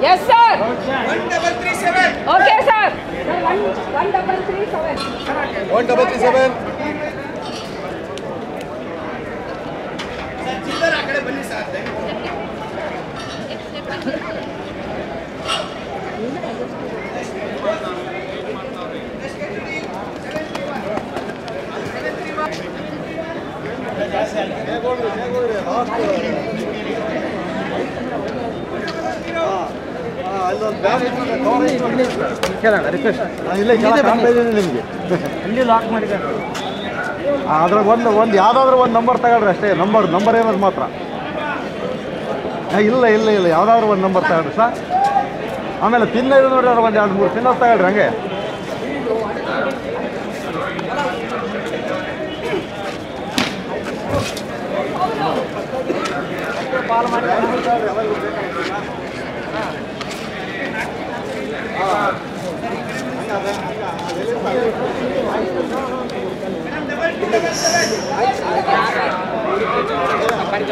Yes, sir. One double three seven. Okay, sir. One, one double three seven. One double three seven. ಇಲ್ಲ ಅದ್ರಾಗ ಒಂದು ಒಂದು ಯಾವ್ದಾದ್ರು ಒಂದು ನಂಬರ್ ತಗೊಳ್ರಿ ಅಷ್ಟೇ. ನಂಬರ್ ನಂಬರ್ ಏನಾದ್ರು ಮಾತ್ರ. ಇಲ್ಲ ಇಲ್ಲ ಇಲ್ಲ ಯಾವ್ದಾದ್ರು ಒಂದು ನಂಬರ್ ತಗೊಳ್ರಿ ಸರ್ ಆಮೇಲೆ ಪಿನ್ ಇದೆ ನೋಡ್ರಿ ಅದ್ರ ಒಂದು ಎರಡು ಮೂರು ಪಿನ್ ತಗೊಳ್ರಿ ಹಂಗೆ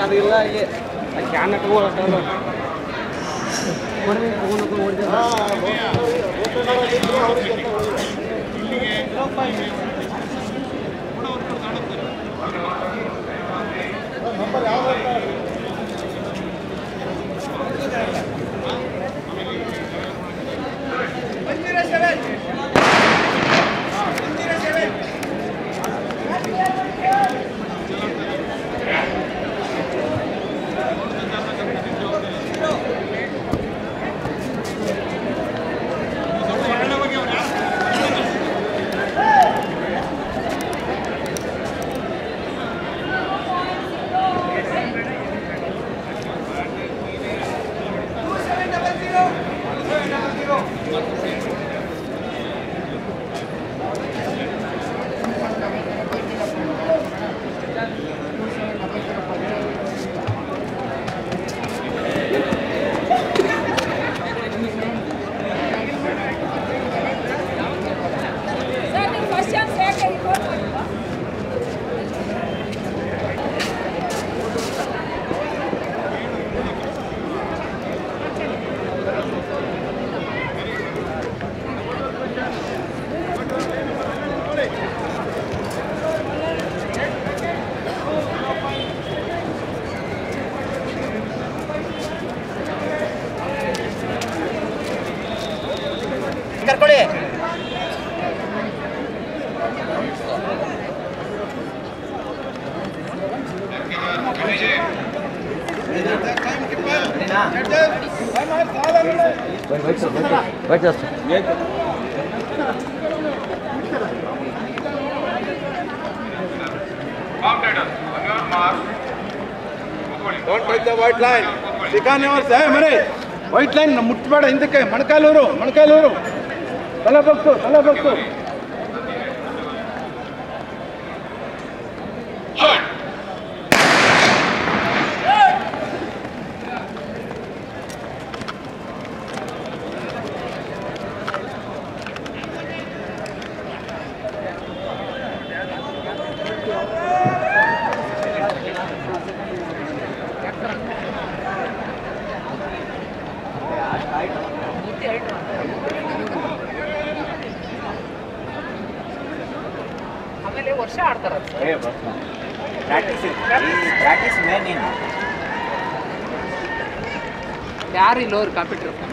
ಅದಿಲ್ಲ ಇಲ್ಲಿ ಕ್ಯಾನ್ ತಗೊಳ್ಳೋದು ಸರ್ ಲೈನ್ ಚಿಕನ್ ಮರೆ ವೈಟ್ ಲೈನ್ ಮುಟ್ಬೇಡ ಹಿಂದಕ್ಕೆ. ಮಣಕಾಲೂರು ಮಣಕಾಲೂರು. ತಲೆ ಬಗ್ಸು ತಲೆ லாரியில் ஒரு காப்பீட்டு இருக்கும்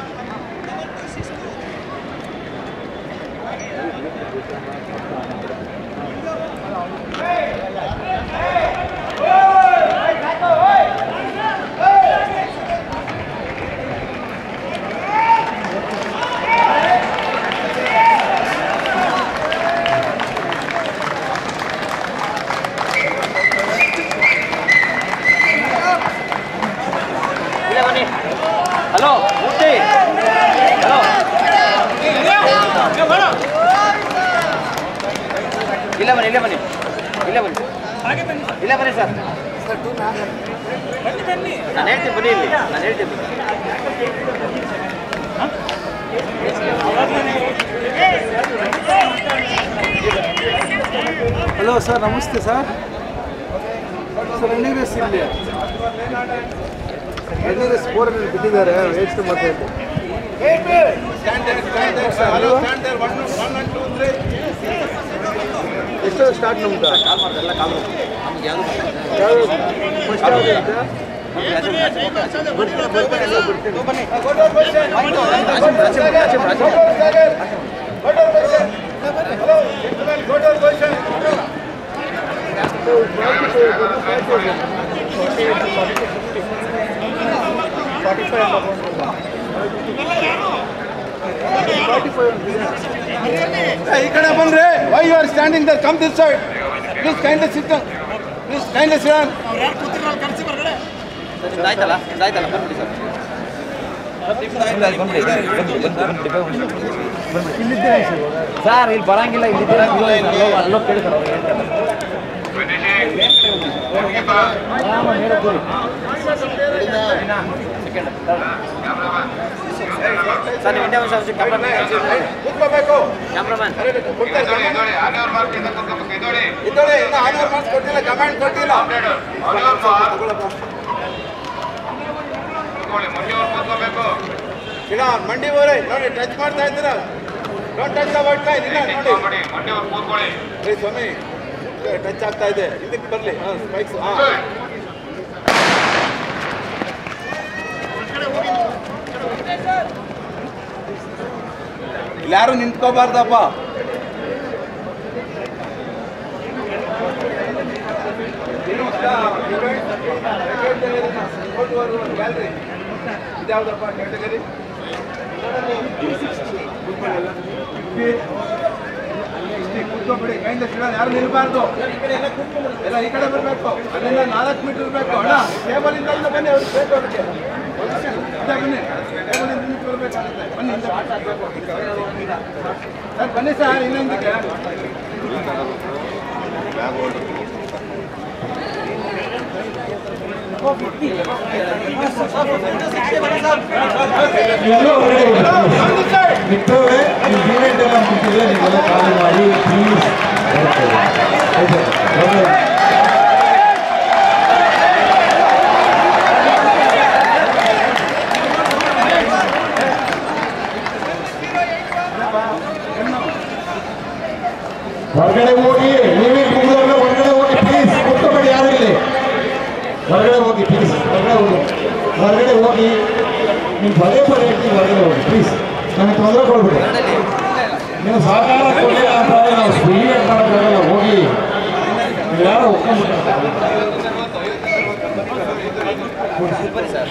ಸರ್ ನಮಸ್ತೆ ಸರ್ ಸರ್ ರನ್ನಿಂಗ್ ರೇಸ್ ಇಲ್ಲಿ ರನ್ನಿಂಗ್ ರೇಸ್ ಫೋರಲ್ಲಿ ಬಿಟ್ಟಿದ್ದಾರೆ ವೇಸ್ಟ್ ಮತ್ತೆ ಎಷ್ಟು ಸ್ಟಾರ್ಟ್ ನಮ್ದು ಕಾಲ್ ಮಾಡಿದ್ರೆ ಎಲ್ಲ ಕಾಲ್ ನಮ್ಗೆ ಯಾವುದು ಫಸ್ಟ್ ಯಾವ್ದು ಈ ಕಡೆ ಬನ್ರಿ why you are standing there come this side please kindly sit please kindly ಆಯ್ತಲ್ಲ ಆಯ್ತಲ್ಲ ಬಂದ್ಬಿಡಿ ಸರ್. ಸರ್ ಇಲ್ಲಿ ಬರಂಗಿಲ್ಲ ಇಲ್ಲಿ ಅಲ್ಲೋ ಕೇಳ್ತಾರೆ ಸರ್ ನೀವು ಕೂತ್ಕೋಬೇಕು ಕ್ಯಾಮ್ರಾಮನ್ ಇದ್ದೋಳೆ ಇನ್ನು ಆನ್ಲೈನ್ ಮಾರ್ಕ್ಸ್ ಕೊಟ್ಟಿಲ್ಲ ಕೊಟ್ಟಿಲ್ಲ ಮಂಡಿ ಬೋರೆ ನೋಡಿ ಟಚ್ ಮಾಡ್ತಾ ಇದ್ದೀರಾ don't touch the white line ಇಲ್ಲ ನೋಡಿ ಏ ಸ್ವಾಮಿ ಟಚ್ ಆಗ್ತಾ ಇದೆ. ಇದಕ್ಕೆ ಬರಲಿ. ಹಾಂ ಸ್ಪೈಕ್ಸ್ ಹಾಂ. ಇಲ್ಲಿ ಯಾರು ನಿಂತ್ಕೋಬಾರ್ದಪ್ಪ. ಇದ್ಯಾವುದಪ್ಪ ಕ್ಯಾಟಗರಿ ಕೂತ್ಕೊಬಿಡಿ ಕೈಂದ ಯಾರು ನಿಲ್ಬಾರ್ದು. ಎಲ್ಲ ಈ ಕಡೆ ಬರಬೇಕು, ಅಲ್ಲಿಂದ ನಾಲ್ಕು ಮೀಟರ್ ಇರಬೇಕು. ಅಣ್ಣ ಟೇಬಲ್ ಇಂದ ಬನ್ನಿ ಅವ್ರಿಗೆ ಬೇಕು. ಇದ್ದ ಬನ್ನಿ ಟೇಬಲ್ ಇಂದ ಬನ್ನಿ ಸರ್ ಬನ್ನಿ ಸರ್ ಇನ್ನೊಂದಕ್ಕೆ ಮಿತ್ರರೇ ಈ ಈವೆಂಟ್ ಎಲ್ಲ ಮುಗಿದ್ರೆ ನೀವೆಲ್ಲ ಕಾಲ್ ಮಾಡಿ ಪ್ಲೀಸ್ ಹೊರಗಡೆ ಹೋಗಿ ಈವೆಂಟ್ ಹೊರಗಡೆ ಹೋಗಿ ನೀವು ಪದೇ ಪದೇ ಹೇಳ್ತೀವಿ ಹೊರಗಡೆ ಹೋಗಿ ಪ್ಲೀಸ್ ನನಗೆ ತೊಂದರೆ ಕೊಡ್ಬಿಡಿ ನೀವು ಸಹಕಾರ ಕೊಡಲಿಲ್ಲ ಅಂತಂದ್ರೆ ನಾವು ಈವೆಂಟ್ ಮಾಡೋಕ್ಕಾಗಲ್ಲ ಹೋಗಿ ನೀವು ಯಾರೋ ಒಪ್ಕೊಂಡ್ಬಿಟ್ಟಾರೆ ಬನ್ನಿ ಸರ್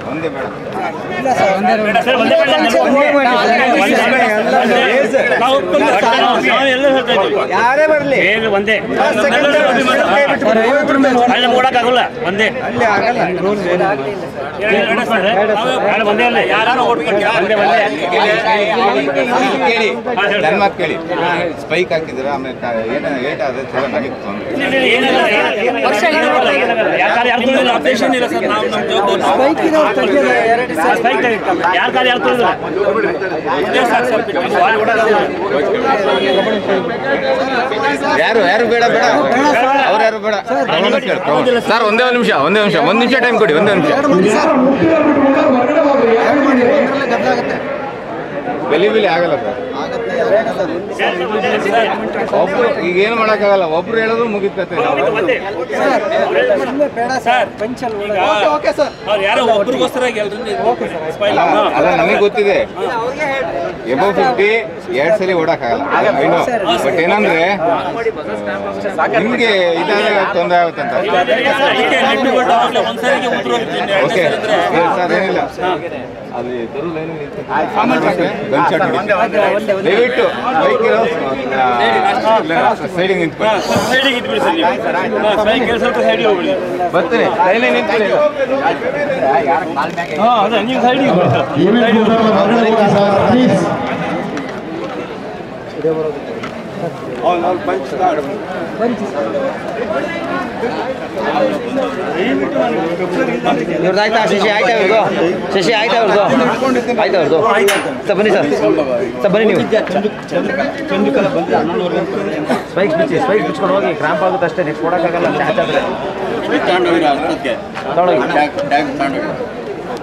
ಒಂದೇ ಬೇಡ. ಯಾರೇ ಬರಲಿ. ಒಂದೇ ಅಲ್ಲಿ ಓಡಕ್ಕಾಗಲ್ಲ ಒಂದೇ ಅಲ್ಲಿ ಒಂದೇ ಅಲ್ಲ ಯಾರು ಒಂದೇ ಒಂದೇ ಕೇಳಿ ನನ್ನ ಮಾತು ಕೇಳಿ ಸ್ಪೈಕ್ ಹಾಕಿದ್ರ ಆಮೇಲೆ ಏನ ಏಟ್ ಆದ್ರೆ ಚಲೋ ನಮಗೆ ತೊಂದ್ರೆ ಆಪರೇಷನ್ ಇಲ್ಲ ಸರ್ ನಾವು ನಮ್ಮ ಯಾರ, ಯಾರು ಬೇಡ ಬೇಡ. ಅವ್ರು ಯಾರು ಬೇಡ. ಸರ್, ಒಂದೇ ಒಂದು ನಿಮಿಷ, ಒಂದೇ ನಿಮಿಷ. ಒಂದು ನಿಮಿಷ ಟೈಮ್ ಕೊಡಿ, ಒಂದೇ ನಿಮಿಷ ಯಾರು ಮುಟ್ಟಿಲ್ಲ ಬಿಟ್ಬಿಟ್ಟು ಹೊರಗಡೆ ಹೋಗ್ರಿ ಯಾರು ಮಾಡಿ ಬೆಲೆ ಬೆಲೆ ಆಗಲ್ಲ ಸರ್. ಒಬ್ರು ಈಗ ಏನು ಮಾಡೋಕ್ಕಾಗಲ್ಲ ಒಬ್ರು ಹೇಳೋದು ಮುಗಿತತೆ ಅಲ್ಲ ನಮಗೆ ಗೊತ್ತಿದೆ. ಎಬೋ ಫಿಫ್ಟಿ ಎರಡು ಸರಿ ಓಡಕ್ಕಾಗಲ್ಲ ಬಟ್ ಏನಂದ್ರೆ ನಿಮ್ಗೆ ಇದಾದ ತೊಂದರೆ ಆಗುತ್ತಂತ ಓಕೆ ಸರ್ ಏನಿಲ್ಲ. ಅಲ್ಲಿ ದರು ಲೈನ್ ದಯವಿಟ್ಟು ಸೈಡಿಗೆ ನಿಂತ್ಕೊಂಡು ಸೈಡಿಗೆ ಸರ್ ಸೈಡ್ ಸ್ವಲ್ಪ ಸೈಡಿಗೆ ಹೋಗ್ಬಿಡಿ. ಬರ್ತೀನಿ. ಲೈನೇ ನಿಂತ್ಕೊಳ್ಳಿ ಹಾಂ ಅದೇ ನೀವು ಸೈಡಿಗೆ ಹೋಗ್ಬಿಡಿ ಮುಗಿದವ್ರು ಹೊರಗಡೆ ಅವ್ರು ಪ್ಲೀಸ್ ಇವ್ರದ್ದು ಆಯ್ತಾ ಶಶಿ ಆಯ್ತಾ ಇವ್ರದ್ದು ಶಶಿ ಆಯ್ತಾ ಇವ್ರದ್ದು ಆಯ್ತಾ ಇವ್ರದ್ದು ಸರ್ ಬನ್ನಿ ಸರ್. ಸರ್ ಬನ್ನಿ ನೀವು. ಸ್ಪೈಕ್ಸ್ ಬಿಚ್ಚಿ ಸ್ಪೈಕ್ಸ್ ಬಿಚ್ಕೊಂಡು ಹೋಗಿ ಕ್ರಾಂಪ್ ಆಗುತ್ತೆ ಅಷ್ಟೇ. ನೀವು ಕೊಡೋಕ್ಕಾಗಲ್ಲ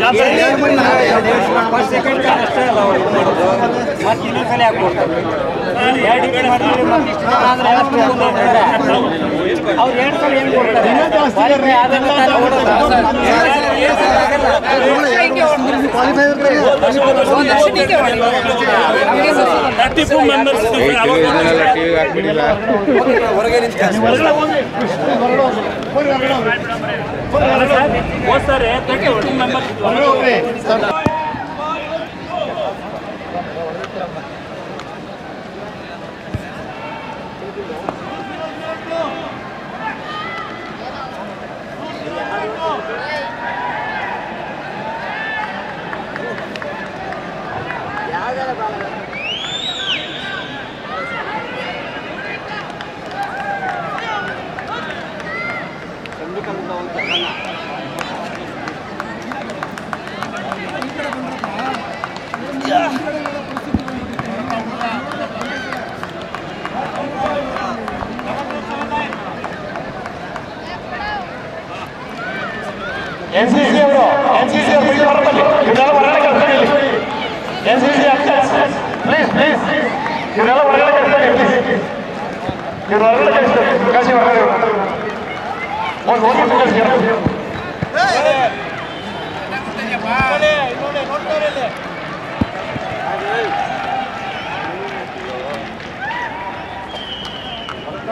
ಚಾಚ್ ಆದರೆ ತಗೊಳ್ಳೋಗಿ ತರ್ಟಿ ಟೂ ಮೆಂಬರ್ಸ್ ಇದನ್ನೆಲ್ಲ ಟಿವಿಗೆ ಹಾಕ್ಬಿಟ್ಟಿಲ್ಲ ಹೋಗ್ತಾರೆ ತರ್ಟಿ ಟೂ ಮೆಂಬರ್ಸ್ ಹೊರಗೆ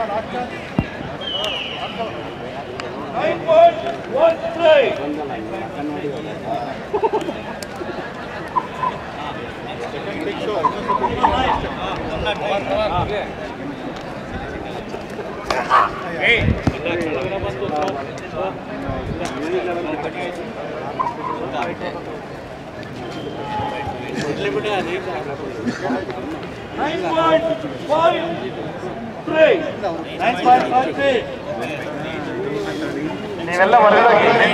Nine point one play. Second big shot. Hey, Nine point five. ನೀವೆಲ್ಲ ಹೊರಗಡೆ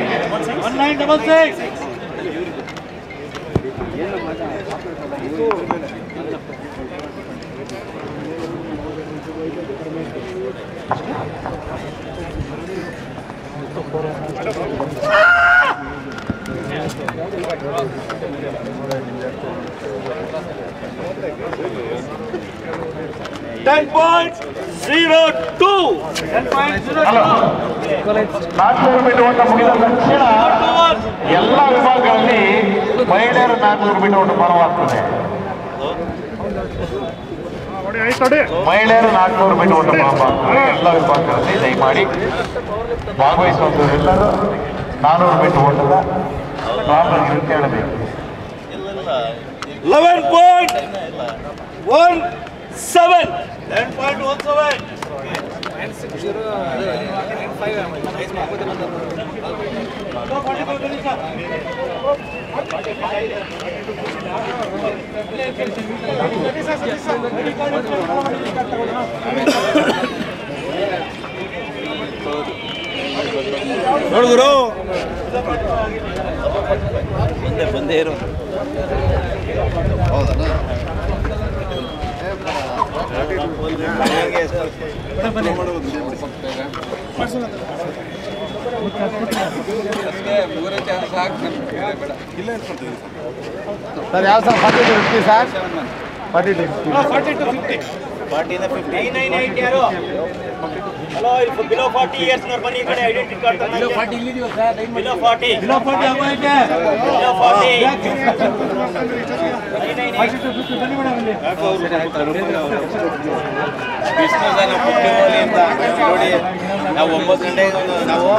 ಟೆನ್ ಪಾಯಿಂಟ್ Zero two ನಾಲ್ಕುನೂರು ಮೀಟರ್ ಓಟ ಮುಗಿದ ತಕ್ಷಣ ಎಲ್ಲ ವಿಭಾಗಗಳಲ್ಲಿ ಮಹಿಳೆಯರು ನಾಲ್ಕುನೂರು ಮೀಟರ್ ಓಟ ಪರವಾಗ್ತದೆ ಮಹಿಳೆಯರು ನಾಲ್ಕುನೂರು ಮೀಟರ್ ಓಟ ಪರವಾಗ್ತದೆ ಎಲ್ಲ ವಿಭಾಗಗಳಲ್ಲಿ ದಯಮಾಡಿ ಭಾಗವಹಿಸುವಂತವರೆಲ್ಲರೂ ನಾನೂರು ಮೀಟರ್ ಓಟದ ಪ್ರಾರಂಭ ಹೇಳಬೇಕು eleven point one seven eleven point one seven ನೋಡಿದ್ರು ಬಂದೆ ಬಂದೇ ಇರು ಸರ್ ಯಾವ sir? Forty to fifty sir forty to fifty hello below forty years ಬನ್ನಿ ಈ ಕಡೆ identity card below forty below forty below forty ಅಂತ ನೋಡಿ ನಾವು ಒಂಬತ್ತು ಗಂಟೆಗೆ ನಾವು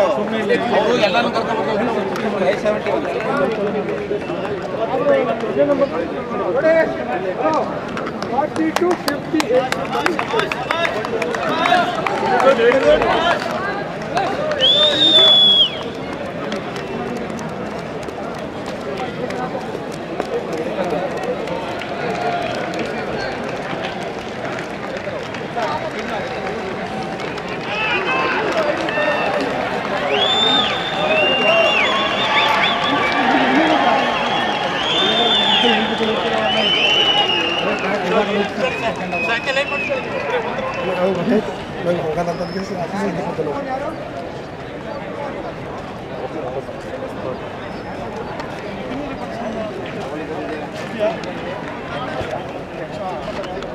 Forty to fifty-eight.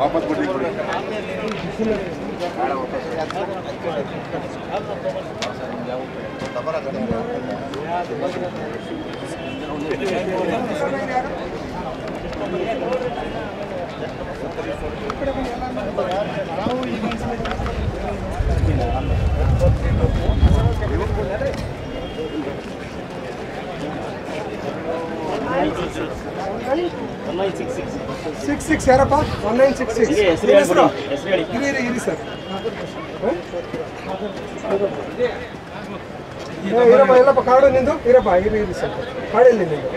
ವಾಪಸ್ ಕೊಡಿ ಕೊಡಿ ಸಿಕ್ಸ್ ಸಿಕ್ಸ್ ಯಾರಪ್ಪ ಒನ್ ನೈನ್ ಸಿಕ್ಸ್ ಸಿಕ್ಸ್ ಹೆಸರು ಇರಿ ಇರಿ ಇರಿ ಸರ್ ಇರಪ್ಪ ಇಲ್ಲಪ್ಪ ಕಾರ್ಡು ನಿಂದು ಇರಪ್ಪ ಇರಿ ಇರಿ ಸರ್ ಕಾರ್ಡ್ ಎಲ್ಲಿ ನಿಂದು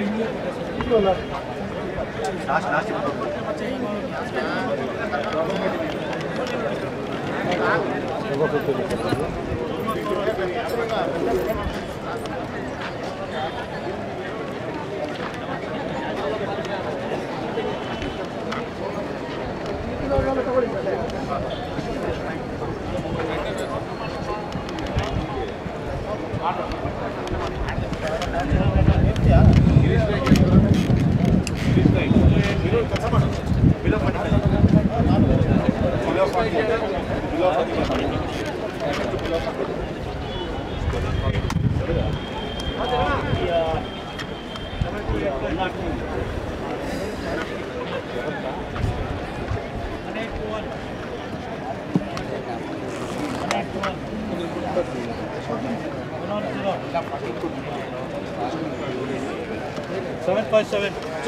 Gracias.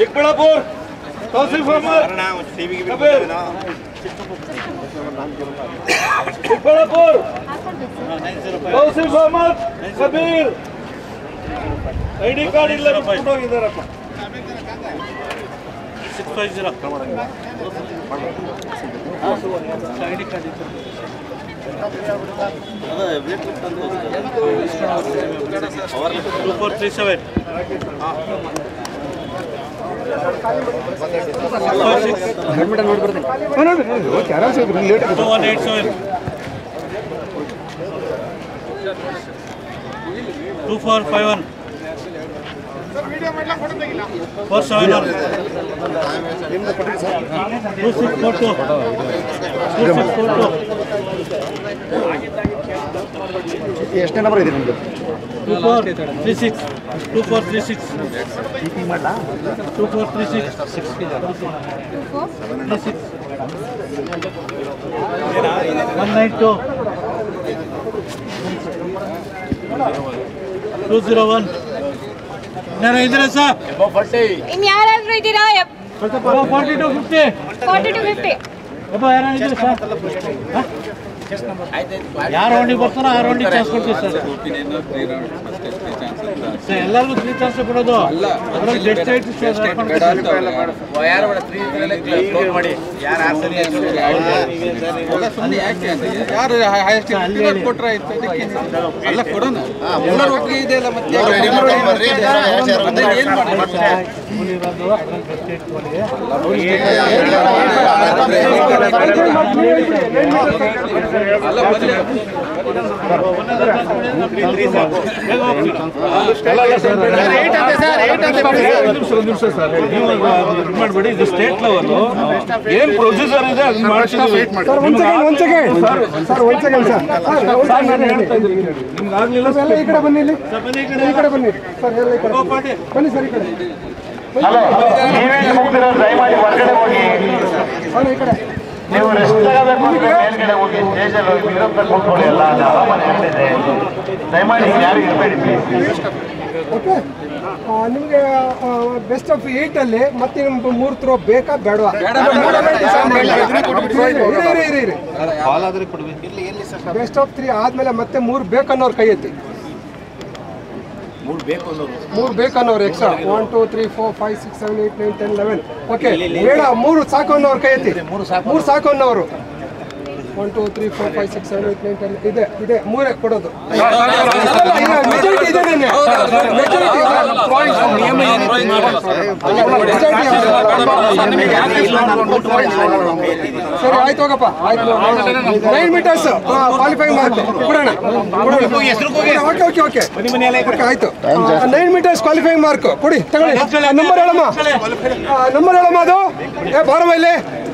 seven Chikkaballapur tehsil farmer Kabir Chikkaballapur tehsil farmer Kabir I D card ಇಲ್ಲ ಹೋಗಿದ್ದಾರಪ್ಪ six five zero I D card two four three seven two one eight seven two four five one four seven one two six four two two six four two ಎಷ್ಟನೇ number ಇದೆ ನಿಮ್ಮದು two four three six two four three six two four three six six three six one nine two two zero one ಯಾರು ಇದ್ದೀರಾ sir ಇನ್ ಯಾರಾದ್ರೂ ಇದ್ದೀರಾ forty two fifty forty two fifty ಅಪ್ಪ ಯಾರು ಹೇಳಿದ್ರಿ ಸರ್ ಯಾರು ರೌಂಡಿಗೆ ಬರ್ತಾರೋ ಆ ರೌಂಡಿಗೆ ಚಾನ್ಸ್ ಕೊಡ್ತೀವಿ ಸರ್ ಸರ್ ಎಲ್ಲರಿಗೂ ತ್ರೀ ಚಾನ್ಸ್ ಕೊಡೋದು. ಅಲ್ಲ ಯಾರು ಹೈಯೆಸ್ಟ್ ಕೊಟ್ರೆ ಆಯ್ತು ಅದಕ್ಕೆ ಅಲ್ಲ ಕೊಡೋಣ. ಎಲ್ಲರ ಒಟ್ಟಿಗೆ ಇದೆ ಅಲ್ಲ ಮತ್ತೆ ಏನ್? ಅಲ್ಲ ಬನ್ನಿ. ಮಾಡಬೇಡಿ ಇದು ಸ್ಟೇಟ್ ಲೆವೆಲ್ ಏನ್ ಪ್ರೊಸೀಜರ್ ಇದೆ ಅದನ್ನ ಮಾಡ್ತೀವಿ ಈ ಕಡೆ ಬನ್ನಿ ಈ ಕಡೆ. ಬನ್ನಿ ಸರ್ ಎಲ್ಲ ಈ ಕಡೆ ಬನ್ನಿ ಸರ್ ಈ ಕಡೆ ಹಲೋ ನೀವೇನು ಮುಗ್ದಿರೋ ದಯಮಾಡಿ ಹೊರಗಡೆ ಹೋಗಿ ಈ ಕಡೆ ನೀವು ರೆಸ್ಟ್ ತಗೋಬೇಕು ಅಂದ್ರೆ ಮೇಲ್ಗಡೆ ಹೋಗಿ ಸ್ಟೇಜಲ್ಲಿ ಹೋಗಿ ವಿರೋಧ ಕೂತ್ಕೊಳ್ಳಿ ಅದು ಹವಾಮಾನ ಹೇಳಿದೆ ದಯಮಾಡಿ ಯಾರು ಇರಬೇಡಿ ಪ್ಲೀಸ್ ಓಕೆ ನಿಮಗೆ ಬೆಸ್ಟ್ ಆಫ್ ಏಟ್ ಅಲ್ಲಿ ಮತ್ತೆ ನಿಮ್ಗೆ ಮೂರು ತ್ರೋ ಬೇಕಾ ಬೇಡವಾ ಇರಿ ಇರಿ ಇರಿ ಬೆಸ್ಟ್ ಆಫ್ ತ್ರೀ ಆದ್ಮೇಲೆ ಮತ್ತೆ ಮೂರು ಬೇಕನ್ನೋರು ಕೈ ಎತ್ತಿ ಮೂರು ಬೇಕನ್ನೋರು extra. One two three four five six seven eight nine ten eleven okay ಬೇಡ ಮೂರು ಸಾಕು ಅನ್ನೋರು ಕೈ ಎತ್ತಿ ಮೂರು ಸಾಕು ಅನ್ನೋರು. One two three four five six seven eight nine ten ಇದೆ ಇದೆ ಮೂರೇ ಕೊಡೋದು ಸರಿ ಆಯ್ತು ಹೋಗಪ್ಪ ಆಯ್ತು ನೈನ್ ಮೀಟರ್ಸ್ ಕ್ವಾಲಿಫೈ ಮಾಡಿ ಕೊಡೋಣ ಓಕೆ ಓಕೆ ಓಕೆ ಆಯ್ತು ನೈನ್ ಮೀಟರ್ಸ್ ಕ್ವಾಲಿಫೈ ಮಾರ್ಕ್ ಕೊಡಿ ತಗೊಳ್ಳಿ ನಂಬರ್ ಹೇಳಮ್ಮ ನಂಬರ್ ಹೇಳಮ್ಮ ಅದು ಏ ಬಾರಮ್ಮ ಇಲ್ಲಿ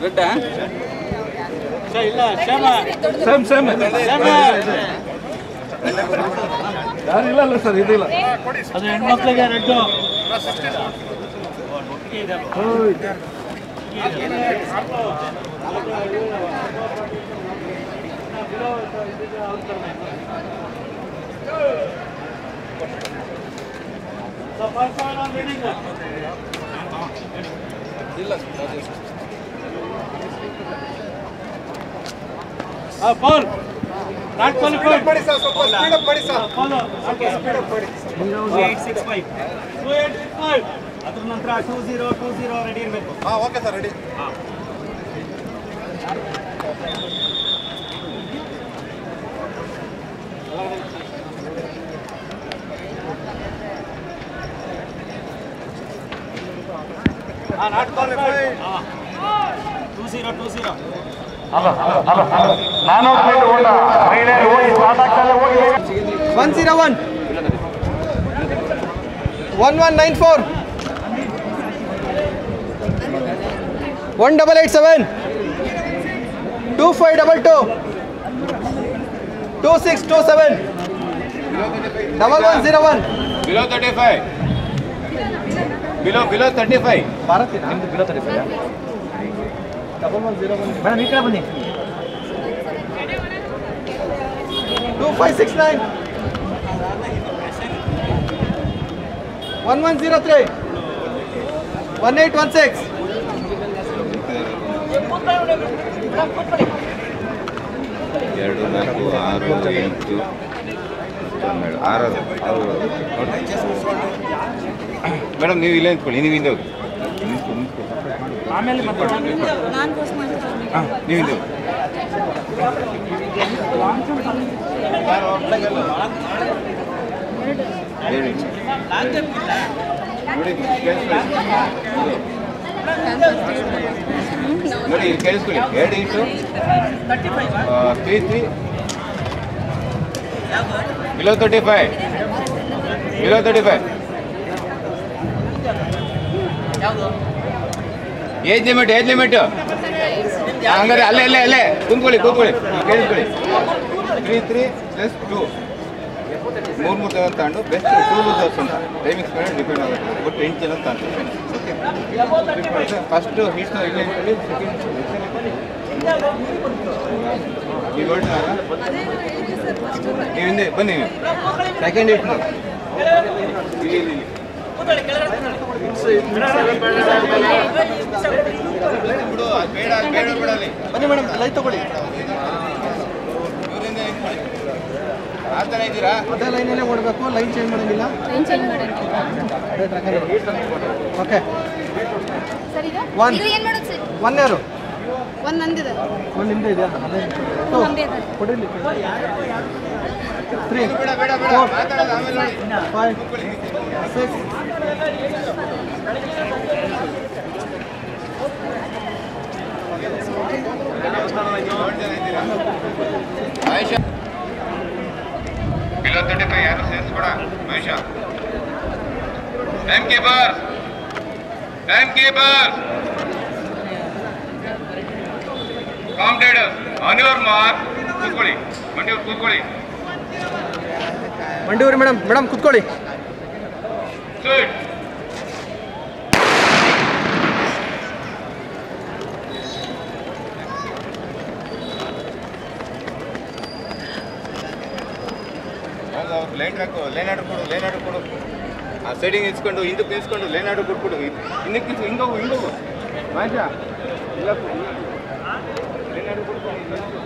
ರೆಡ್ಡಾ? ಸರ್ ಇಲ್ಲ ಶ್ಯಾಮ ಸೇಮ್ ಸೇಮ್ ಶ್ಯಾಮ ಯಾರು ಇಲ್ಲ ಅಲ್ಲ ಸರ್ ಇದಿಲ್ಲ ಅದು ಹೆಣ್ಮಕ್ಳಿಗೆ ರೆಡ್ಡು ಬಾಲ್ ನಾಟ್ ಕ್ವಾಲಿಫೈಡ್ ಮಾಡಿ ಸರ್ ಸ್ವಲ್ಪ ಸ್ಪೀಡ್ ಅಪ್ ಮಾಡಿ ಸರ್ ಫಾಲೋ ಸ್ಪೀಡ್ ಅಪ್ ಮಾಡಿ ಟೂ ಏಟ್ ಸಿಕ್ಸ್ ಫೈವ್ ಅದ್ರ ನಂತರ two zero two zero ready ಇರಬೇಕು ಹಾ okay sir ready not qualified two zero two zero hello hello hello ನಾನು ಹೋಗ್ಬಿಟ್ಟು ಓಟ ಮಹಿಳೆಯರು ಹೋಗಿ ಸ್ಟಾರ್ಟ್ ಆಗ್ತದೆ ಹೋಗಿ one zero one one one nine four one double eight seven two five double two two six two seven double one zero one below thirty five below below thirty five madam ಈ ಕಡೆ ಬನ್ನಿ two five six nine one one zero three one eight one six ಎರಡು ನಾಲ್ಕು ಆರು ಎಂಟು ಹನ್ನೆರಡು ಆರು ಆರು ಮೇಡಮ್ ನೀವು ಇಲ್ಲೇ ನಿಂತ್ಕೊಳ್ಳಿ ನೀವು ಹಿಂದೆ ಹೋಗಿ. ಹಾಂ ನೀವು ಹಿಂದೆ ಹೋಗಿ. ನೋಡಿ ಇಲ್ಲಿ ಕೇಳಿಸ್ಕೊಳ್ಳಿ. ಎರಡು into three three below thirty five below thirty five age limit age limit ಹಂಗಾರೆ ಅಲ್ಲೇ ಅಲ್ಲೇ ಅಲ್ಲೇ. ಕುಂತ್ಕೊಳ್ಳಿ ಕುಂತ್ಕೊಳ್ಳಿ. ಕೇಳಿಸ್ಕೊಳ್ಳಿ. ತ್ರೀ ತ್ರೀ ಪ್ಲಸ್ ಟೂ ಮೂರು ಮೂರು ಜನ ತಗೊಂಡು ಬೆಸ್ಟ್ ಟೂ ಲೂಸರ್ಸ್ ಅಂತ ಟೈಮಿಂಗ್ಸ್ ಮೇಲೆ ಡಿಪೆಂಡ್ ಆಗುತ್ತೆ. ಒಟ್ಟು ಎಂಟು ಜನ ತಗೊಂಡು ಓಕೆ ಫಸ್ಟು ಹೀಟ್ನ ಇಲ್ಲಿ ಸೆಕೆಂಡ್ ನೀವು ಹಿಂದೆ ಬನ್ನಿ ನೀವು. ಸೆಕೆಂಡ್ ಹೀಟ್ನ ಇಲ್ಲಿ ಇಲ್ಲಿ. ಬನ್ನಿ ಮೇಡಮ್ ಲೈಟ್ ತಗೊಳ್ಳಿ. ಇವರಿಂದ ನಿಂತ್ಕೊಳ್ಳಿ. ಆ ಥರ ಇದ್ದೀರಾ? ಅದೇ ಲೈನಲ್ಲೇ ಓಡಬೇಕು ಲೈನ್ ಚೇಂಜ್ ಮಾಡೋಂಗಿಲ್ಲ. ಲೈನ್ ಚೇಂಜ್ ಮಾಡೋಣ ಓಕೆ ಸರ್ ಈಗ One. ಇದು ಏನು ಮಾಡೋದು ಸರ್? ಒನ್ ಯಾರು? ಒಂದು ನಂದಿದೆ. ಒಂದು ನಿಮ್ದು ಇದೆಯಾ? ಅದೇ ಒಂದೇ ಇದೆ. ಕೊಡಿಲಿ ತ್ರೀ ಬೇಡ ಬೇಡ ಬೇಡ. Four five six ಆಯುಷ below thirty five ಯಾರು ಸೇರಿಸ್ಬೇಡ Mahesh time keeper time keeper competitors on your mark ಕೂತ್ಕೊಳ್ಳಿ ಮಂಡಿಯವ್ರು ಕೂತ್ಕೊಳ್ಳಿ ಮಂಡಿಯೂರಿ ಮೇಡಮ್ ಮೇಡಮ್ ಕುತ್ಕೊಳ್ಳಿ ಸಿಟ್ ಲೈನ್ ಹಾಕು ಲೈನ್ ಆರ್ಡರ್ ಕೊಡು ಲೈನ್ ಆರ್ಡರ್ ಕೊಡು. ಆ ಸೈಡಿಗೆ ನಿಲ್ಸ್ಕೊಂಡು, ಹಿಂದಕ್ಕೆ ನಿಲ್ಸ್ಕೊಂಡು ಲೈನ್ ಆರ್ಡರ್ ಕೊಟ್ಬಿಡು. ಹಿಂದಕ್ಕೆ ನಿಲ್ಸು ಹಿಂಗೋಗು ಹಿಂಗೋಗು ಮಹೇಶ ಇಲ್ಲ ಲೈನ್ ಆರ್ಡರ್ ಕೊಡ್ಕೊಂಡು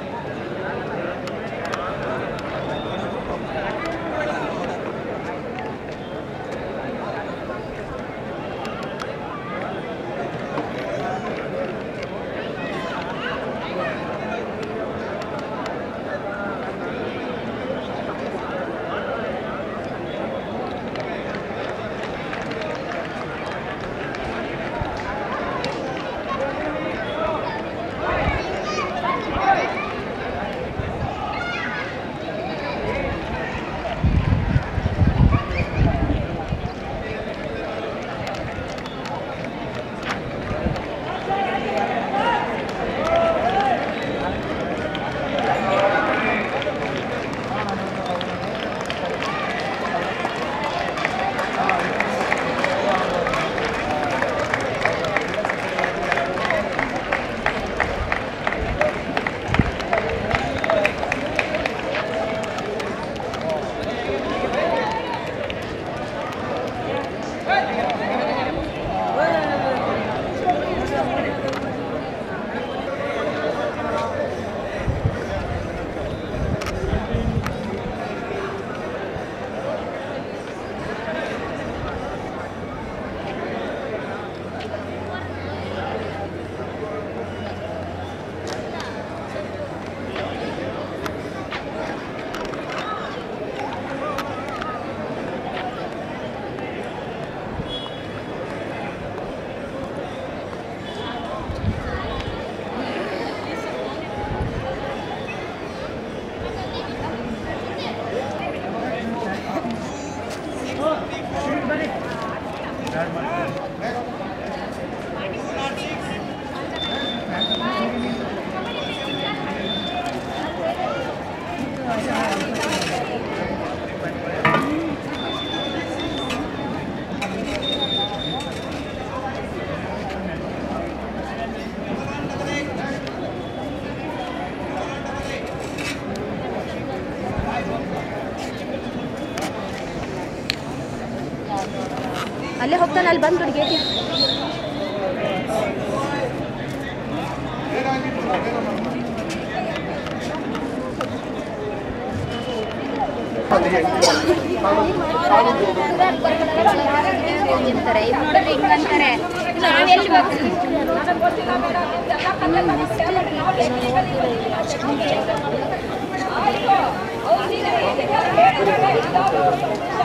ಹೋಗ್ತಾನೆ ಅಲ್ಲಿ ಬಂದು ಗೇಟಿ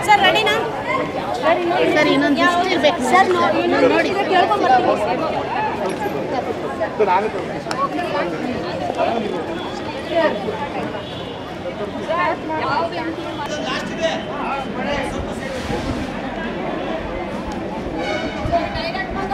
ಸರ್ ರೆಡಿನಾ ಸರ್ ಇನ್ನೊಂದು ಇರಬೇಕು ಸರ್ ನೋಡಿ ನೋಡಿ ಡೈರೆಕ್ಟ್ ಬಂದು